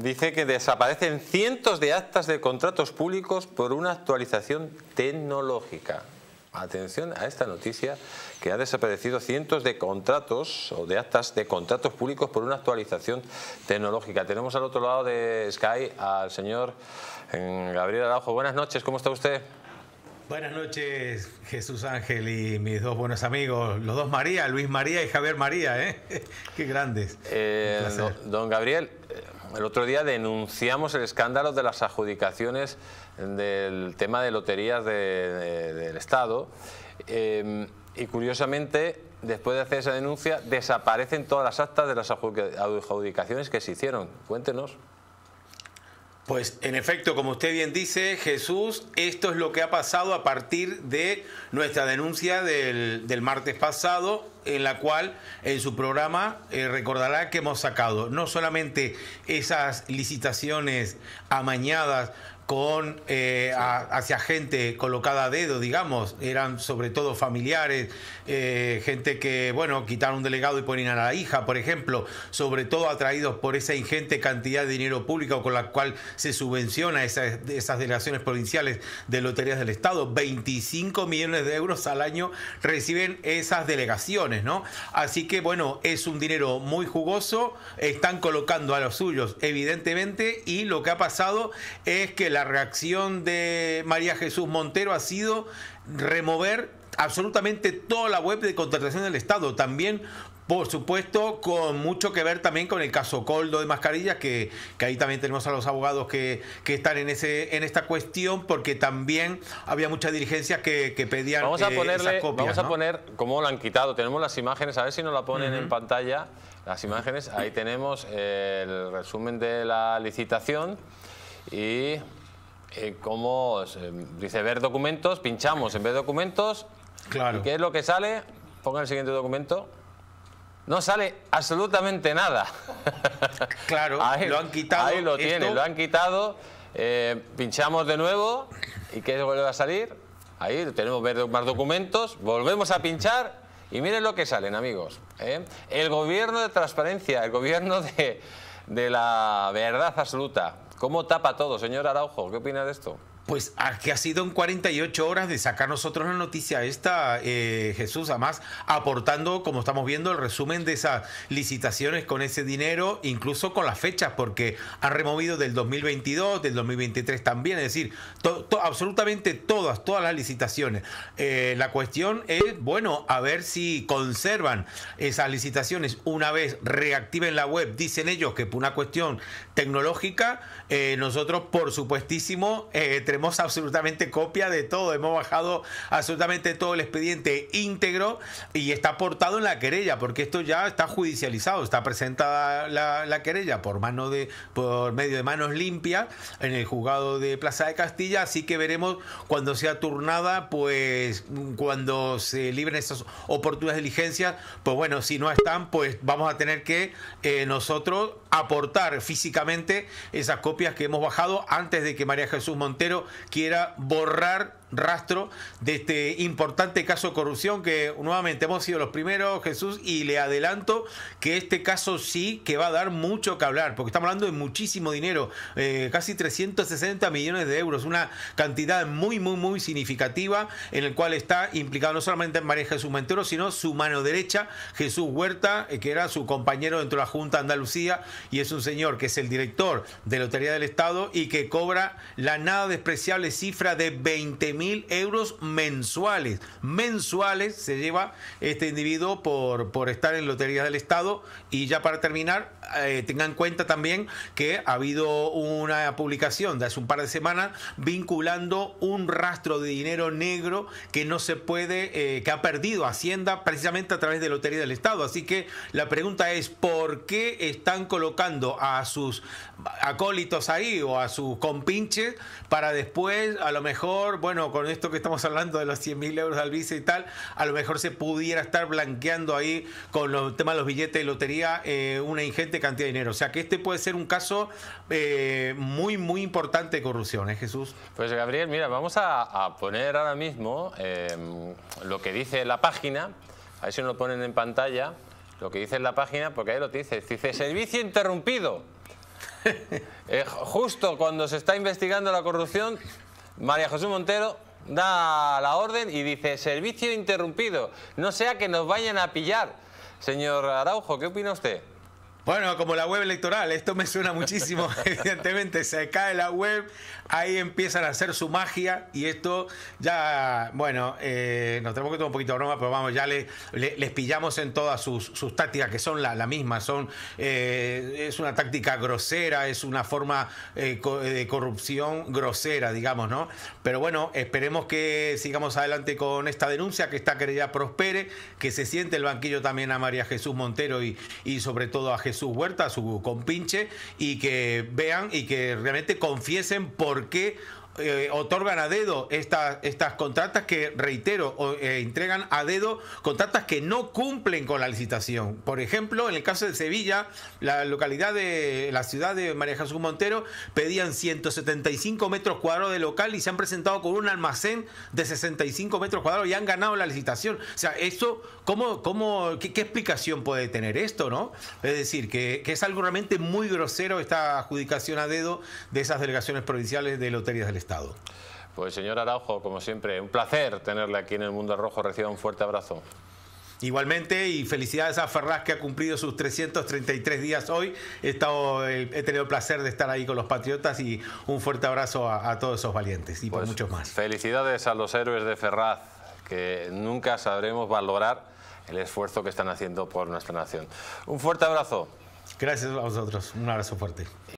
Dice que desaparecen cientos de actas de contratos públicos por una actualización tecnológica. Atención a esta noticia, que ha desaparecido cientos de contratos o de actas de contratos públicos por una actualización tecnológica. Tenemos al otro lado de Sky al señor eh, Gabriel Araujo. Buenas noches, ¿cómo está usted? Buenas noches, Jesús Ángel y mis dos buenos amigos, los dos María, Luis María y Javier María, ¿eh? Qué grandes. Eh, don Gabriel, el otro día denunciamos el escándalo de las adjudicaciones del tema de loterías del Estado em, y curiosamente después de hacer esa denuncia desaparecen todas las actas de las adjudicaciones que se hicieron. Cuéntenos. Pues en efecto, como usted bien dice, Jesús, esto es lo que ha pasado a partir de nuestra denuncia del, martes pasado, en la cual en su programa eh, recordará que hemos sacado no solamente esas licitaciones amañadas con eh, hacia gente colocada a dedo, digamos, eran sobre todo familiares, eh, gente que, bueno, quitaron un delegado y ponían a la hija, por ejemplo, sobre todo atraídos por esa ingente cantidad de dinero público con la cual se subvenciona esas, esas delegaciones provinciales de loterías del Estado. 25 millones de euros al año reciben esas delegaciones, ¿no? Así que, bueno, es un dinero muy jugoso, están colocando a los suyos, evidentemente, y lo que ha pasado es que la reacción de María Jesús Montero ha sido remover absolutamente toda la web de contratación del Estado. También por supuesto, con mucho que ver también con el caso Coldo de mascarillas, que, que ahí también tenemos a los abogados que, que, están en ese en esta cuestión, porque también había muchas diligencias que, que pedían vamos a eh, ponerle, Vamos a poner cómo lo han quitado. Tenemos las imágenes, a ver si nos la ponen en pantalla. Las imágenes, ahí tenemos el resumen de la licitación y eh, como dice ver documentos, pinchamos en ver documentos. Claro. ¿Y qué es lo que sale? Pongan el siguiente documento. No sale absolutamente nada. Claro, lo han quitado. Ahí lo tiene, lo han quitado. Eh, pinchamos de nuevo y ¿qué vuelve a salir? Ahí tenemos más documentos, volvemos a pinchar y miren lo que salen, amigos. ¿eh? El gobierno de transparencia, el gobierno de, de la verdad absoluta. ¿Cómo tapa todo, señor Araujo? ¿Qué opina de esto? Pues que ha sido en 48 horas de sacar nosotros la noticia esta, eh, Jesús, además aportando, como estamos viendo, el resumen de esas licitaciones con ese dinero, incluso con las fechas, porque han removido del 2022, del 2023 también, es decir, absolutamente todas, todas las licitaciones. Eh, la cuestión es, bueno, a ver si conservan esas licitaciones una vez reactiven la web, dicen ellos que por una cuestión tecnológica, eh, nosotros, por supuestísimo, tenemos absolutamente copia de todo. Hemos bajado absolutamente todo el expediente íntegro y está aportado en la querella, porque esto ya está judicializado. Está presentada la, querella por mano de, por medio de manos limpias en el juzgado de Plaza de Castilla. Así que veremos cuando sea turnada, pues cuando se libren esas oportunas diligencias, pues bueno, si no están, pues vamos a tener que eh, nosotros aportar físicamente esas copias que hemos bajado antes de que María Jesús Montero quiera borrar rastro de este importante caso de corrupción que nuevamente hemos sido los primeros, Jesús, y le adelanto que este caso sí que va a dar mucho que hablar, porque estamos hablando de muchísimo dinero, eh, casi 360 millones de euros, una cantidad muy, muy, muy significativa en el cual está implicado no solamente María Jesús Montero, sino su mano derecha, Jesús Huerta, eh, que era su compañero dentro de la Junta Andalucía, y es un señor que es el director de Lotería del Estado y que cobra la nada despreciable cifra de 20 mil mil euros mensuales. Mensuales se lleva este individuo por, por estar en Lotería del Estado. Y ya para terminar, eh, tengan en cuenta también que ha habido una publicación de hace un par de semanas vinculando un rastro de dinero negro que no se puede, eh, que ha perdido Hacienda precisamente a través de Lotería del Estado. Así que la pregunta es, ¿por qué están colocando a sus acólitos ahí o a sus compinches para después, a lo mejor, bueno, con esto que estamos hablando de los 100 mil euros de Alvise y tal, a lo mejor se pudiera estar blanqueando ahí con los temas de los billetes de lotería eh, una ingente cantidad de dinero. O sea que este puede ser un caso eh, muy, muy importante de corrupción, ¿eh, Jesús? Pues Gabriel, mira, vamos a, poner ahora mismo em, lo que dice la página, a ver si nos lo ponen en pantalla, lo que dice en la página, porque ahí lo dice, dice servicio interrumpido. Eh, justo cuando se está investigando la corrupción, María Jesús Montero da la orden y dice servicio interrumpido, no sea que nos vayan a pillar. Señor Araujo, ¿qué opina usted? Bueno, como la web electoral, esto me suena muchísimo, evidentemente, se cae la web, ahí empiezan a hacer su magia y esto ya, bueno, eh, nos tenemos que tomar un poquito de broma, pero vamos, ya le, les pillamos en todas sus, sus tácticas, que son la, misma, son, eh, es una táctica grosera, es una forma eh, de corrupción grosera, digamos, ¿no? Pero bueno, esperemos que sigamos adelante con esta denuncia, que esta querida prospere, que se siente el banquillo también a María Jesús Montero y, y sobre todo a Jesús su huerta, su compinche, y que vean y que realmente confiesen por qué eh, otorgan a dedo estas, contratas que, reitero, eh, entregan a dedo contratas que no cumplen con la licitación. Por ejemplo, en el caso de Sevilla, la localidad de la ciudad de María Jesús Montero pedían 175 metros cuadrados de local y se han presentado con un almacén de 65 metros cuadrados y han ganado la licitación. O sea, eso, ¿cómo, cómo, qué, explicación puede tener esto, no? Es decir, que, es algo realmente muy grosero esta adjudicación a dedo de esas delegaciones provinciales de loterías del Estado. Pues señor Araujo, como siempre, un placer tenerle aquí en el Mundo Rojo. Reciba un fuerte abrazo. Igualmente, y felicidades a Ferraz que ha cumplido sus 333 días hoy. He, estado, he tenido el placer de estar ahí con los Patriotas y un fuerte abrazo a, todos esos valientes y por pues muchos más. Felicidades a los héroes de Ferraz, que nunca sabremos valorar el esfuerzo que están haciendo por nuestra nación. Un fuerte abrazo. Gracias a vosotros, un abrazo fuerte.